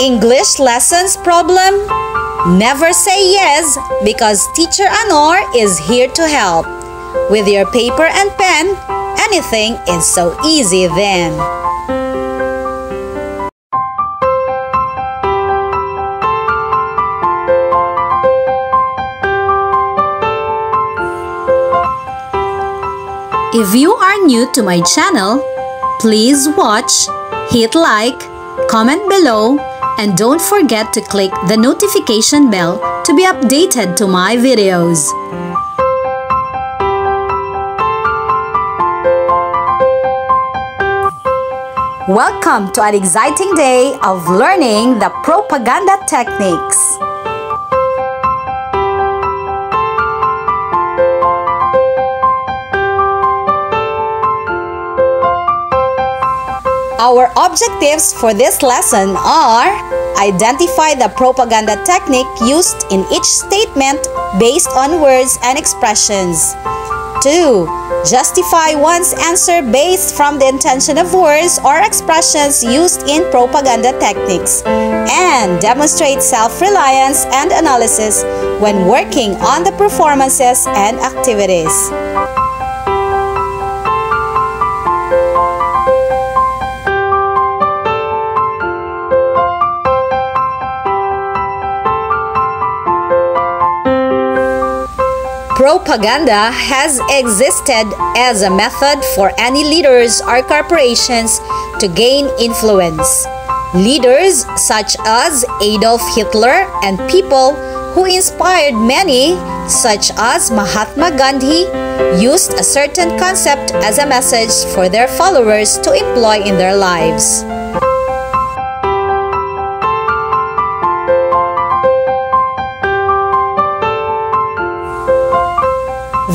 English lessons problem? Never say yes because Teacher Anor is here to help. With your paper and pen, anything is so easy then. If you are new to my channel, please watch, hit like, comment below, and don't forget to click the notification bell to be updated to my videos. Welcome to an exciting day of learning the propaganda techniques. Our objectives for this lesson are Identify the propaganda technique used in each statement based on words and expressions. 2. Justify one's answer based from the intention of words or expressions used in propaganda techniques. And demonstrate self-reliance and analysis when working on the performances and activities. Propaganda has existed as a method for any leaders or corporations to gain influence. Leaders such as Adolf Hitler and people who inspired many, such as Mahatma Gandhi, used a certain concept as a message for their followers to employ in their lives.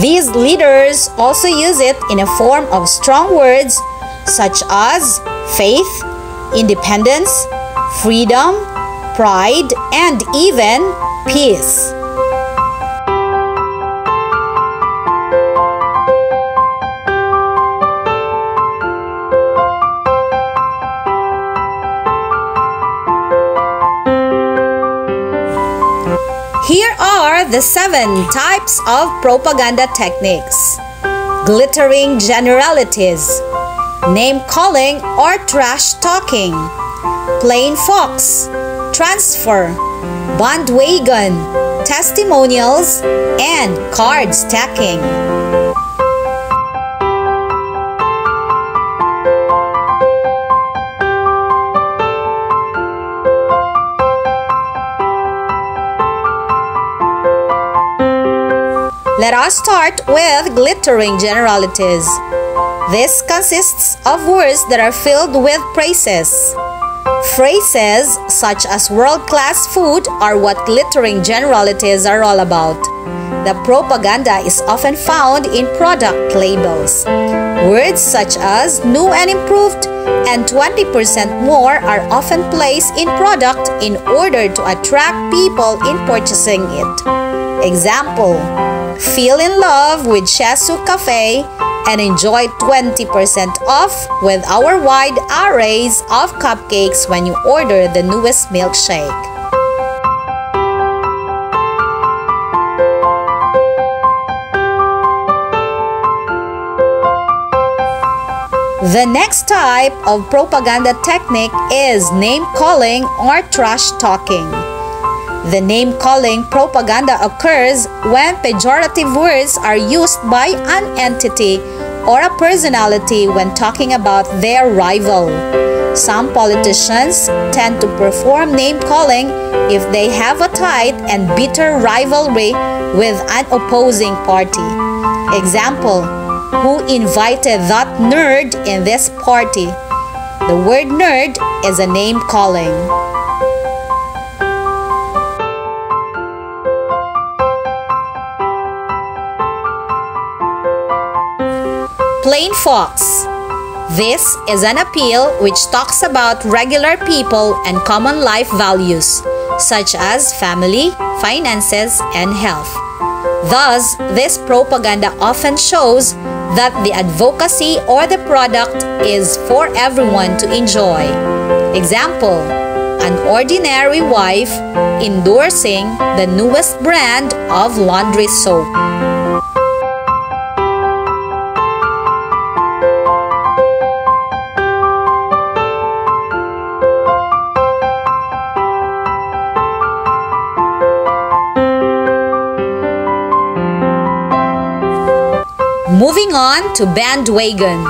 These leaders also use it in a form of strong words such as faith, independence, freedom, pride, and even peace. Here are the seven types of propaganda techniques. Glittering generalities, name calling or trash talking, plain folks, transfer, bandwagon, testimonials, and card stacking. Let us start with glittering generalities. This consists of words that are filled with praises. Phrases such as world-class food are what glittering generalities are all about. The propaganda is often found in product labels. Words such as new and improved and 20% more are often placed in product in order to attract people in purchasing it. Example, feel in love with Shesu Cafe and enjoy 20% off with our wide arrays of cupcakes when you order the newest milkshake. The next type of propaganda technique is name calling or trash talking. The name calling propaganda occurs when pejorative words are used by an entity or a personality when talking about their rival. Some politicians tend to perform name calling if they have a tight and bitter rivalry with an opposing party. Example, who invited that nerd in this party? The word nerd is a name calling. Plain Folks. This is an appeal which talks about regular people and common life values, such as family, finances, and health. Thus, this propaganda often shows that the advocacy or the product is for everyone to enjoy. Example, an ordinary wife endorsing the newest brand of laundry soap. Moving on to bandwagon.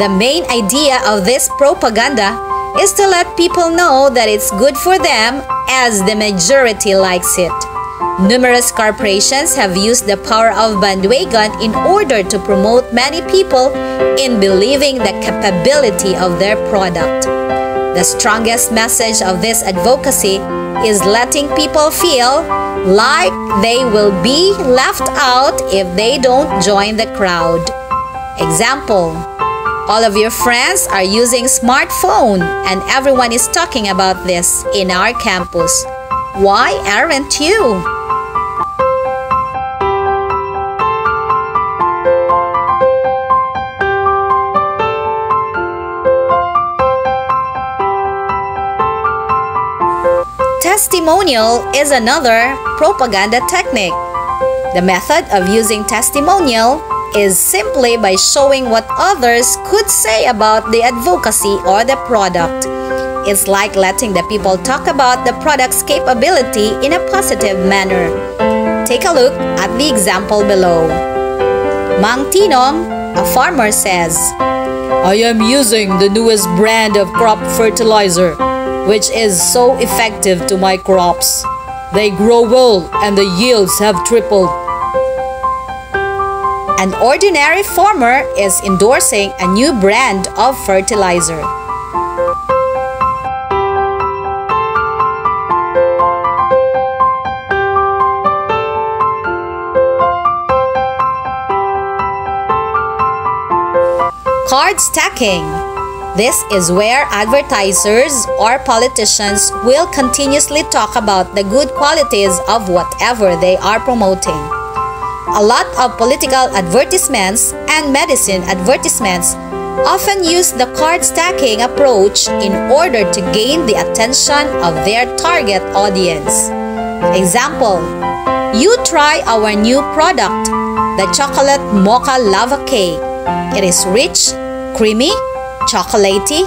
The main idea of this propaganda is to let people know that it's good for them as the majority likes it. Numerous corporations have used the power of bandwagon in order to promote many people in believing the capability of their product. The strongest message of this advocacy is letting people feel like they will be left out if they don't join the crowd. Example all of your friends are using smartphone and everyone is talking about this in our campus. Why aren't you? Testimonial is another propaganda technique. The method of using testimonial is simply by showing what others could say about the advocacy or the product. It's like letting the people talk about the product's capability in a positive manner. Take a look at the example below. Mang Tinong, a farmer says, I am using the newest brand of crop fertilizer which is so effective to my crops. They grow well and the yields have tripled. An ordinary farmer is endorsing a new brand of fertilizer. Card stacking this is where advertisers or politicians will continuously talk about the good qualities of whatever they are promoting. A lot of political advertisements and medicine advertisements often use the card stacking approach in order to gain the attention of their target audience. Example, you try our new product, the chocolate mocha lava cake. It is rich, creamy, chocolatey,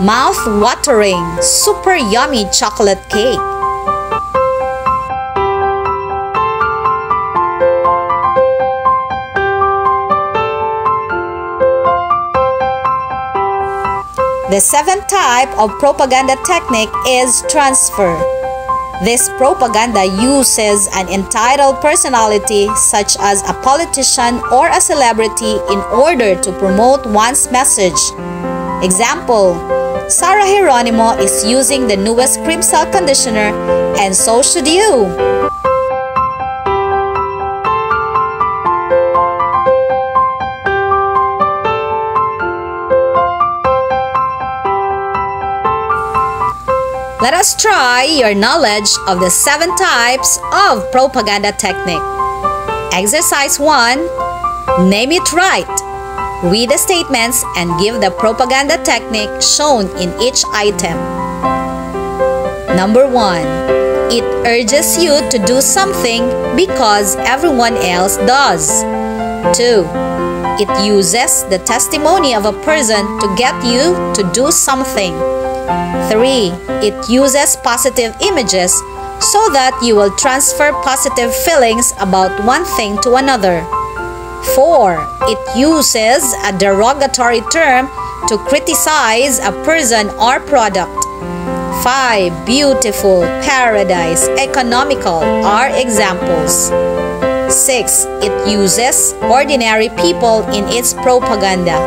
mouth-watering, super yummy chocolate cake. The seventh type of propaganda technique is transfer. This propaganda uses an entitled personality such as a politician or a celebrity in order to promote one's message Example, Sarah Geronimo is using the newest Creamsilk conditioner and so should you. Let us try your knowledge of the seven types of propaganda technique. Exercise 1. Name it right. Read the statements and give the propaganda technique shown in each item. Number 1. It urges you to do something because everyone else does. 2. It uses the testimony of a person to get you to do something. 3. It uses positive images so that you will transfer positive feelings about one thing to another. 4. It uses a derogatory term to criticize a person or product. 5. Beautiful, paradise, economical are examples. 6. It uses ordinary people in its propaganda.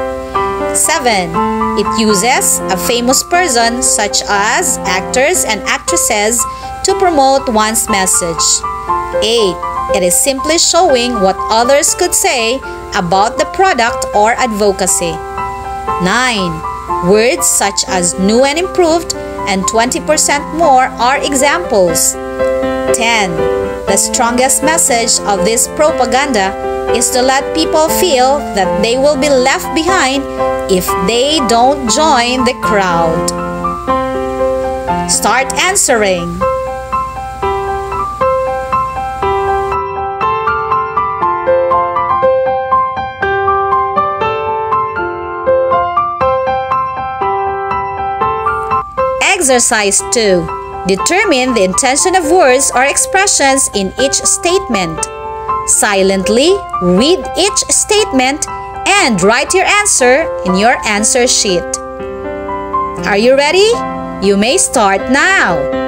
7. It uses a famous person such as actors and actresses to promote one's message. 8. It is simply showing what others could say about the product or advocacy. 9. Words such as new and improved and 20% more are examples. 10. The strongest message of this propaganda is to let people feel that they will be left behind if they don't join the crowd. Start answering. Exercise 2. Determine the intention of words or expressions in each statement. Silently read each statement and write your answer in your answer sheet. Are you ready? You may start now.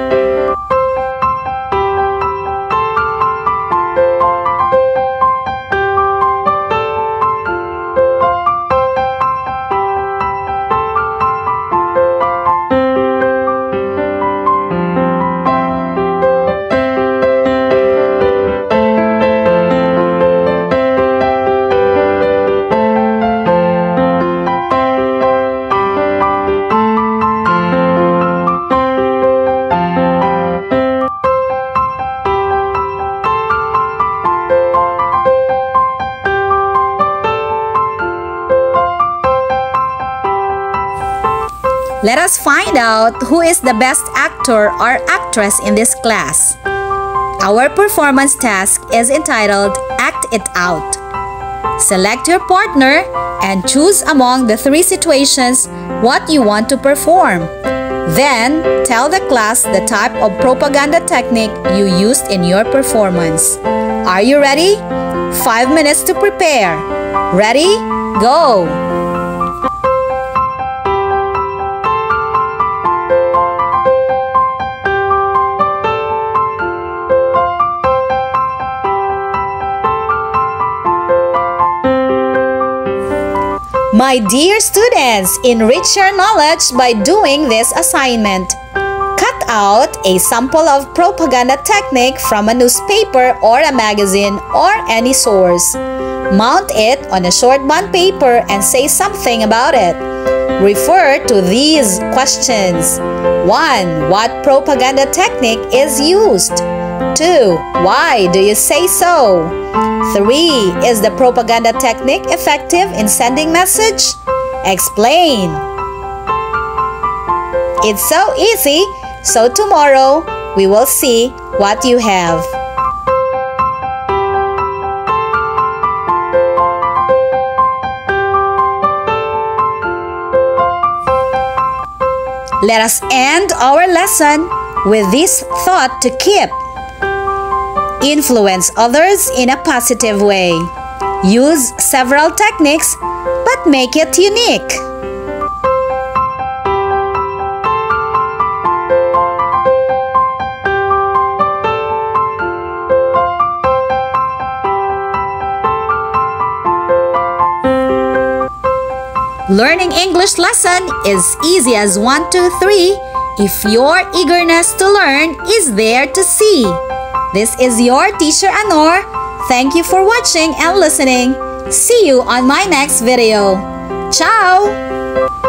Let us find out who is the best actor or actress in this class. Our performance task is entitled Act It Out. Select your partner and choose among the three situations what you want to perform. Then, tell the class the type of propaganda technique you used in your performance. Are you ready? Five minutes to prepare. Ready? Go! My dear students, enrich your knowledge by doing this assignment. Cut out a sample of propaganda technique from a newspaper or a magazine or any source. Mount it on a short bond paper and say something about it. Refer to these questions. 1. What propaganda technique is used? 2. Why do you say so? 3. Is the propaganda technique effective in sending message? Explain. It's so easy, so tomorrow we will see what you have. Let us end our lesson with this thought to keep. Influence others in a positive way. Use several techniques, but make it unique. Learning English lesson is easy as 1, 2, 3 if your eagerness to learn is there to see. This is your teacher Anor. Thank you for watching and listening. See you on my next video. Ciao!